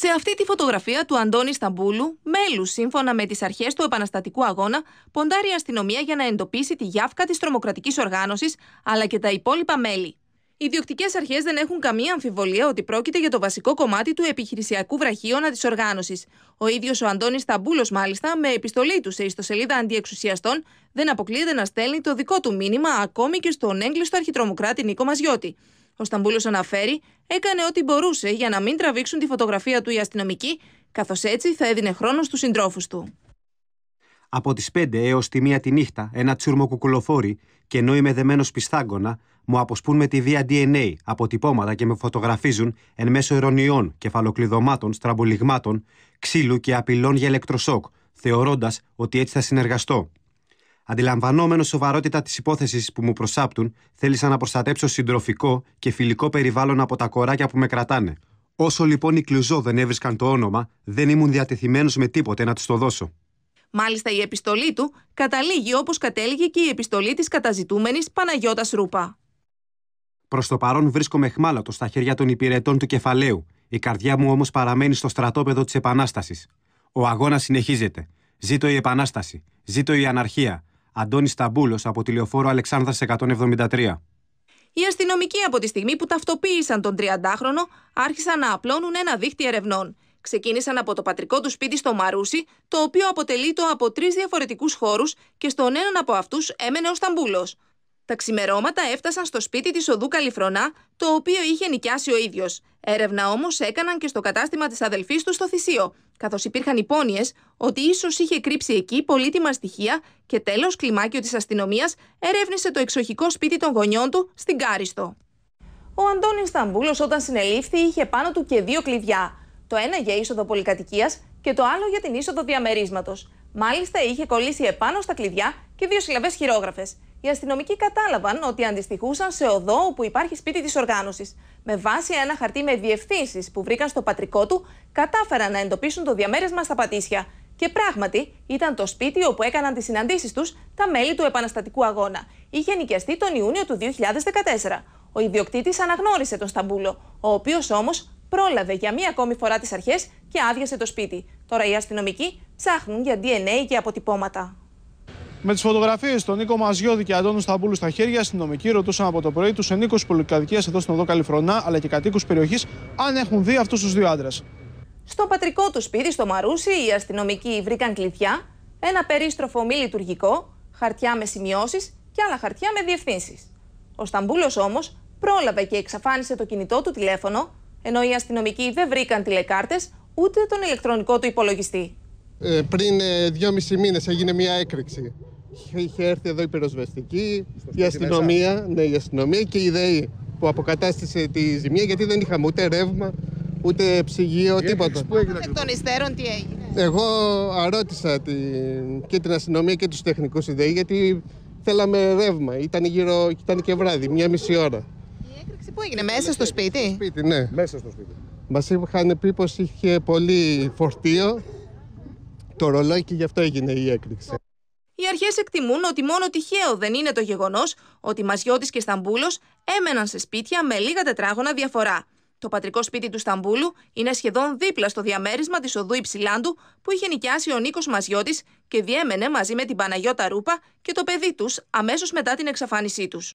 Σε αυτή τη φωτογραφία του Αντώνη Σταμπούλου, μέλους σύμφωνα με τις αρχές του επαναστατικού αγώνα, ποντάρει η αστυνομία για να εντοπίσει τη γιάφκα της τρομοκρατικής οργάνωσης αλλά και τα υπόλοιπα μέλη. Οι διοκτικές αρχές δεν έχουν καμία αμφιβολία ότι πρόκειται για το βασικό κομμάτι του επιχειρησιακού βραχίωνα της οργάνωσης. Ο ίδιος ο Αντώνης Σταμπούλος, μάλιστα, με επιστολή του σε ιστοσελίδα αντιεξουσιαστών, δεν αποκλείεται να στέλνει το δικό του μήνυμα ακόμη και στον έγκλειστο αρχιτρομοκράτη Νίκο Μαζιώτη. Ο Σταμπούλος αναφέρει, έκανε ό,τι μπορούσε για να μην τραβήξουν τη φωτογραφία του οι αστυνομικοί, καθώς έτσι θα έδινε χρόνο στους συντρόφους του. Από τις 5 έως τη 1 τη νύχτα, ένα τσούρμο κουκουλοφόρι και ενώ είμαι δεμένος πιστάγκωνα, μου αποσπούν με τη βία DNA αποτυπώματα και με φωτογραφίζουν εν μέσω ειρωνιών, κεφαλοκλειδωμάτων, στραμπολιγμάτων, ξύλου και απειλών για ηλεκτροσόκ, θεωρώντας ότι έτσι θα συνεργαστώ. Αντιλαμβανόμενο σοβαρότητα της υπόθεσης που μου προσάπτουν, θέλησα να προστατέψω συντροφικό και φιλικό περιβάλλον από τα κοράκια που με κρατάνε. Όσο λοιπόν οι κλουζό δεν έβρισκαν το όνομα, δεν ήμουν διατεθειμένος με τίποτε να τους το δώσω. Μάλιστα, η επιστολή του καταλήγει όπως κατέληγε και η επιστολή της καταζητούμενης Παναγιώτας Ρούπα. Προς το παρόν βρίσκομαι χμάλωτο στα χέρια των υπηρετών του κεφαλαίου. Η καρδιά μου όμως παραμένει στο στρατόπεδο της Επανάστασης. Ο αγώνας συνεχίζεται. Ζήτω η Επανάσταση. Ζήτω η αναρχία. Αντώνης Σταμπούλος από τη λεωφόρο Αλεξάνδρας 173. Οι αστυνομικοί από τη στιγμή που ταυτοποίησαν τον 30χρονο άρχισαν να απλώνουν ένα δίχτυ ερευνών. Ξεκίνησαν από το πατρικό του σπίτι στο Μαρούσι, το οποίο αποτελείται από τρεις διαφορετικούς χώρους και στον έναν από αυτούς έμενε ο Σταμπούλος. Τα ξημερώματα έφτασαν στο σπίτι της οδού Καλιφρονά, το οποίο είχε νοικιάσει ο ίδιος. Έρευνα όμως έκαναν και στο κατάστημα της αδελφής του στο Θησίο, καθώς υπήρχαν υπόνοιες ότι ίσως είχε κρύψει εκεί πολύτιμα στοιχεία και τέλος κλιμάκιο της αστυνομίας ερεύνησε το εξοχικό σπίτι των γονιών του στην Κάριστο. Ο Αντώνης Σταμπούλος, όταν συνελήφθη, είχε πάνω του και δύο κλειδιά. Το ένα για είσοδο πολυκατοικίας και το άλλο για την είσοδο διαμερίσματος. Μάλιστα, είχε κολλήσει επάνω στα κλειδιά και δύο συλλαβές χειρόγραφες οι αστυνομικοί κατάλαβαν ότι αντιστοιχούσαν σε οδό όπου υπάρχει σπίτι τη οργάνωση. Με βάση ένα χαρτί με διευθύνσεις που βρήκαν στο πατρικό του, κατάφεραν να εντοπίσουν το διαμέρισμα στα Πατήσια. Και πράγματι ήταν το σπίτι όπου έκαναν τις συναντήσεις τους τα μέλη του Επαναστατικού Αγώνα. Είχε νοικιαστεί τον Ιούνιο του 2014. Ο ιδιοκτήτης αναγνώρισε τον Σταμπούλο, ο οποίος όμως πρόλαβε για μία ακόμη φορά τις αρχές και άδειασε το σπίτι. Τώρα οι αστυνομικοί ψάχνουν για DNA και αποτυπώματα. Με τις φωτογραφίες των Νίκο Μαζιώδη και Αντώνου Σταμπούλου στα χέρια, οι αστυνομικοί ρωτούσαν από το πρωί τους ενίκους πολυκατοικίας εδώ στην οδό Καλιφρονά αλλά και κατοίκους περιοχής αν έχουν δει αυτούς τους δύο άντρες. Στο πατρικό του σπίτι, στο Μαρούσι, οι αστυνομικοί βρήκαν κλειδιά, ένα περίστροφο μη λειτουργικό, χαρτιά με σημειώσεις και άλλα χαρτιά με διευθύνσεις. Ο Σταμπούλος όμως πρόλαβε και εξαφάνισε το κινητό του τηλέφωνο, ενώ οι αστυνομικοί δεν βρήκαν τηλεκάρτες ούτε τον ηλεκτρονικό του υπολογιστή. Ε, πριν ε, δυόμισι μήνες έγινε μια έκρηξη. Είχε έρθει εδώ η πυροσβεστική, η αστυνομία, ναι, η αστυνομία και η ΔΕΗ που αποκατάστησε τη ζημία γιατί δεν είχαμε ούτε ρεύμα, ούτε ψυγείο, τίποτα. Εκ των υστέρων τι έγινε; Εγώ αρώτησα την, και την αστυνομία και τους τεχνικούς ΔΕΗ γιατί θέλαμε ρεύμα. Ήταν, γύρω, ήταν και βράδυ, μία μισή ώρα. Η έκρηξη που έγινε, μέσα στο σπίτι; Στο σπίτι, ναι. Μέσα στο σπίτι. Μας είχαν πει πως είχε πολύ φορτίο το ρολόι και γι' αυτό έγινε η έκρηξη. Οι αρχές εκτιμούν ότι μόνο τυχαίο δεν είναι το γεγονός ότι Μασιώτη και Σταμπούλος έμεναν σε σπίτια με λίγα τετράγωνα διαφορά. Το πατρικό σπίτι του Σταμπούλου είναι σχεδόν δίπλα στο διαμέρισμα της οδού Υψηλάντου που είχε νοικιάσει ο Νίκος Μασιώτη και διέμενε μαζί με την Παναγιώτα Ρούπα και το παιδί τους αμέσως μετά την εξαφάνισή τους.